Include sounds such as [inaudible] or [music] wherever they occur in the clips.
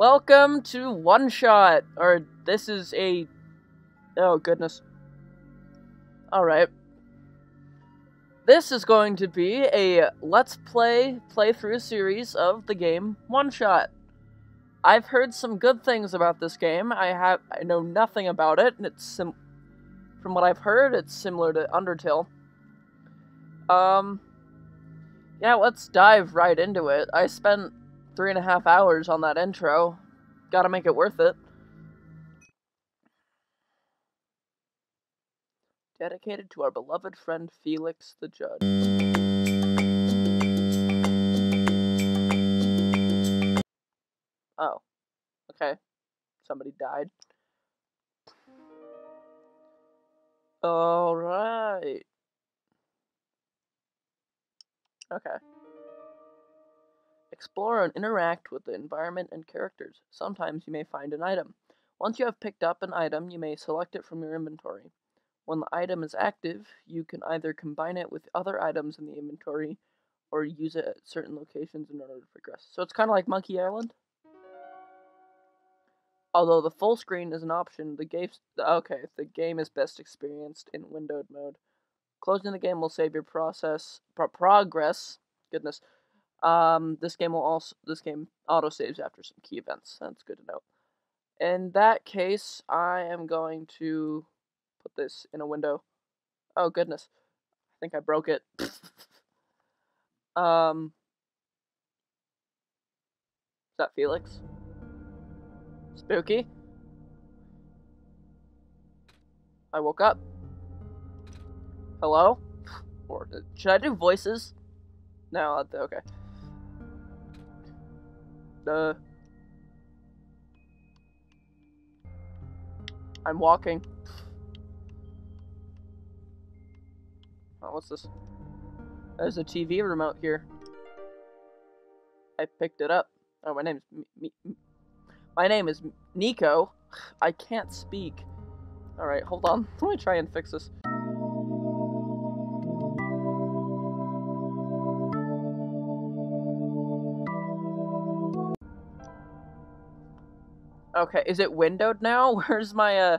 Welcome to One Shot, or this is a. Oh, goodness. Alright. This is going to be a Let's Play playthrough series of the game One Shot. I've heard some good things about this game. I have I know nothing about it, and it's sim- from what I've heard, it's similar to Undertale. Um, yeah, let's dive right into it. I spent three and a half hours on that intro. Gotta make it worth it. Dedicated to our beloved friend Felix the Judge. Oh, okay. Somebody died. Alright. Okay. Explore and interact with the environment and characters. Sometimes you may find an item. Once you have picked up an item, you may select it from your inventory. When the item is active, you can either combine it with other items in the inventory or use it at certain locations in order to progress. So it's kind of like Monkey Island. Although the full screen is an option, the game okay, the game is best experienced in windowed mode. Closing the game will save your process pro- progress. Goodness. Um, this game will also this game auto saves after some key events. That's good to know. In that case, I am going to put this in a window. Oh goodness. I think I broke it. [laughs] um Is that Felix? Spooky? I woke up. Hello? Or should I do voices? No, okay. Uh I'm walking. Oh, what's this? There's a TV remote here. I picked it up. Oh, my name's me, me, my name is Niko. [sighs] I can't speak. Alright, hold on. [laughs] Let me try and fix this. Okay, is it windowed now? [laughs] Where's my, uh...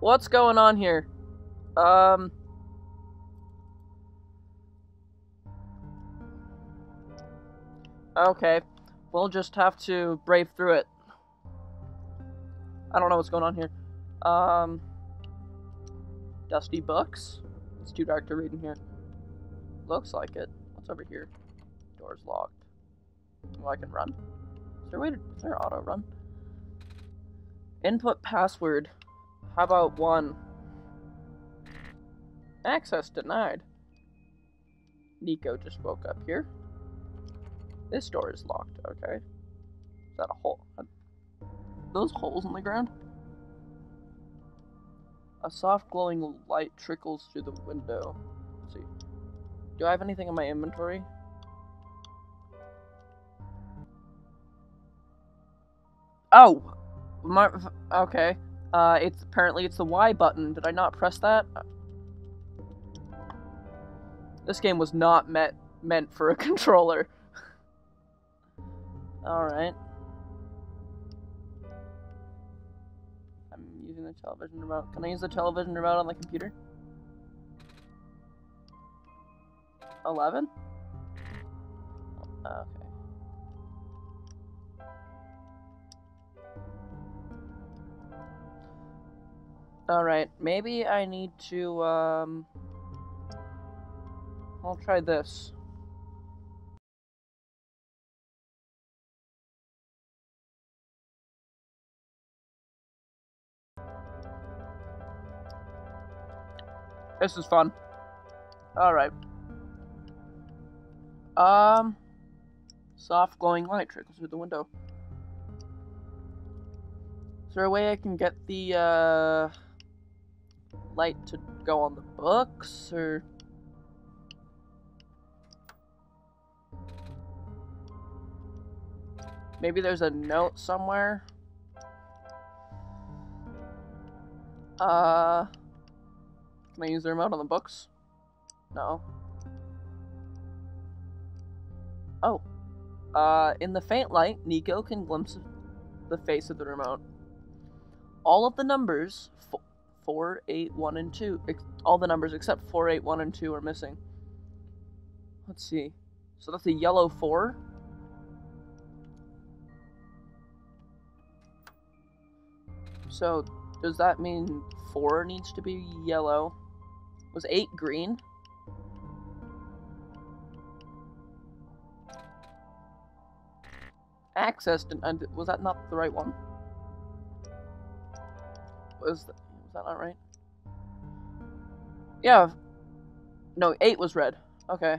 What's going on here? Um... Okay, we'll just have to brave through it. I don't know what's going on here. Um, dusty books. It's too dark to read in here. Looks like it. What's over here? Door's locked. Oh, I can run. Is there a way to? Is there auto run? Input password. How about one? Access denied. Niko just woke up here. This door is locked. Okay. Is that a hole? those holes in the ground? A soft glowing light trickles through the window. Let's see. Do I have anything in my inventory? Oh! My, okay. Uh, it's apparently it's the Y button. Did I not press that? This game was not meant meant for a [laughs] controller. Alright. I'm using the television remote. Can I use the television remote on the computer? 11? Okay. Alright, maybe I need to, um... I'll try this. This is fun. Alright. Um, soft glowing light trickles through the window. Is there a way I can get the, uh, light to go on the books, or... Maybe there's a note somewhere? Uh... Can I use the remote on the books? No. Oh. Uh, in the faint light, Niko can glimpse the face of the remote. All of the numbers, 4, 8, 1, and 2. All the numbers except 4, 8, 1, and 2 are missing. Let's see. So that's a yellow 4. So does that mean 4 needs to be yellow? Was 8 green? Accessed and, was that not the right one? Was that not right? Yeah. No, 8 was red. Okay.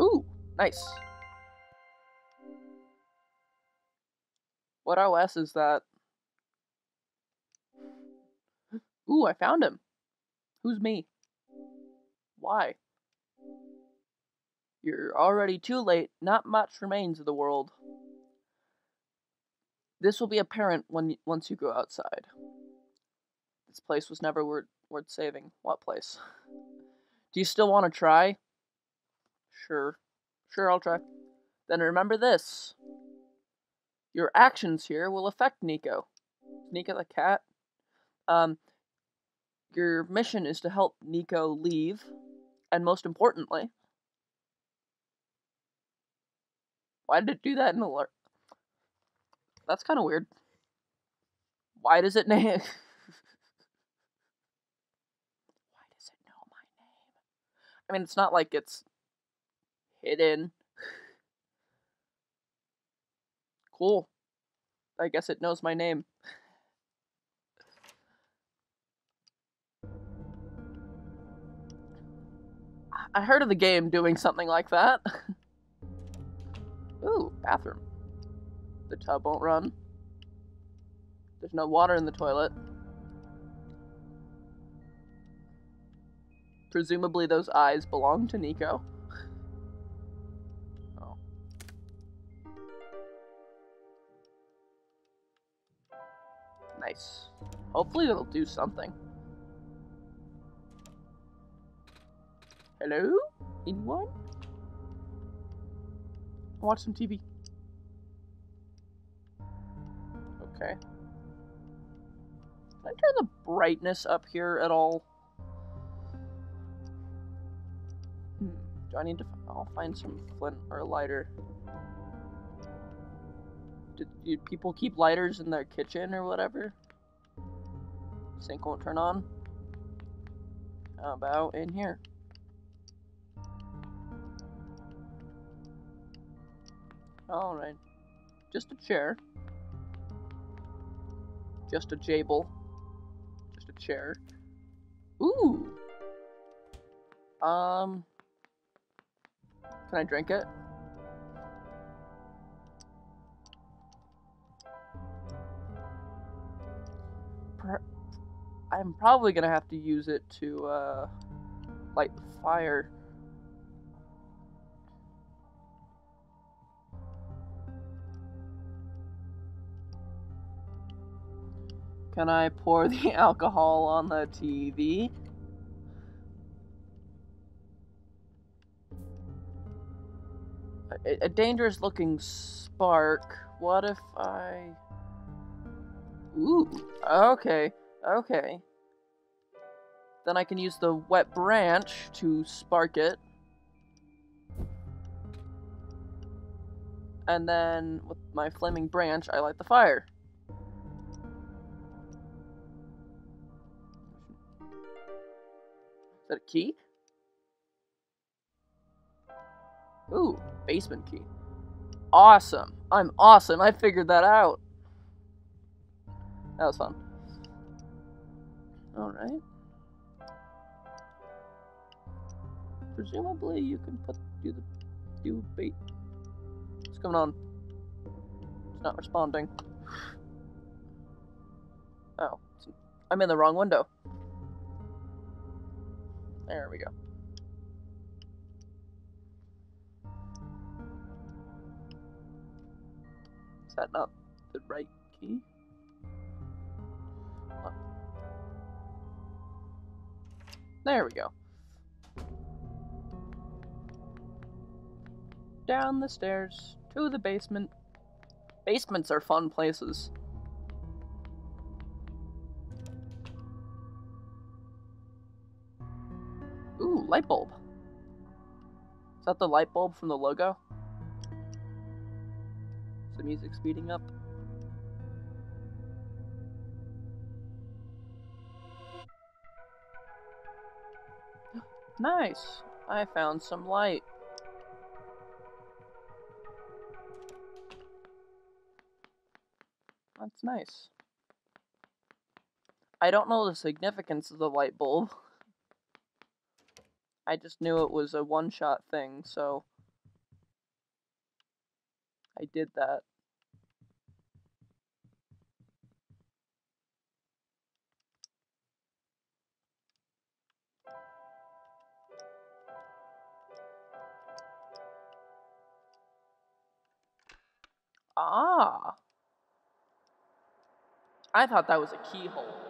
Ooh, nice. What OS is that? Ooh, I found him. Who's me? Why? You're already too late. Not much remains of the world. This will be apparent when once you go outside. This place was never worth worth saving. What place? Do you still want to try? Sure. Sure, I'll try. Then remember this. Your actions here will affect Niko. Niko the cat. Um, your mission is to help Niko leave, and most importantly, why did it do that in the alert? That's kind of weird. Why does it [laughs] name? why does it know my name? I mean, it's not like it's hidden. cool. I guess it knows my name. I heard of the game doing something like that. [laughs] Ooh, bathroom. The tub won't run. There's no water in the toilet. Presumably those eyes belong to Niko. [sighs] Oh. Nice. Hopefully it'll do something. Hello? Anyone? Watch some TV. Okay. Can I turn the brightness up here at all? Hmm. Do I need to? I'll find some flint or lighter. Did, did people keep lighters in their kitchen or whatever? Sink won't turn on. How about in here? Alright. Just a chair. Just a jable. Just a chair. Ooh! Um. Can I drink it? I'm probably gonna have to use it to, uh, light the fire. Can I pour the [laughs] alcohol on the TV? A, a dangerous looking spark. What if I. Ooh, okay, okay. Then I can use the wet branch to spark it. And then with my flaming branch, I light the fire. That a key? Ooh, basement key. Awesome. I'm awesome. I figured that out. That was fun. Alright. Presumably you can put do the do bait. What's going on? It's not responding. Oh. I'm in the wrong window. There we go. Is that not the right key? There we go. Down the stairs to the basement. Basements are fun places. Light bulb. Is that the light bulb from the logo? Is the music speeding up? [gasps] Nice. I found some light. That's nice. I don't know the significance of the light bulb. [laughs] I just knew it was a one-shot thing, so I did that. Ah. I thought that was a keyhole.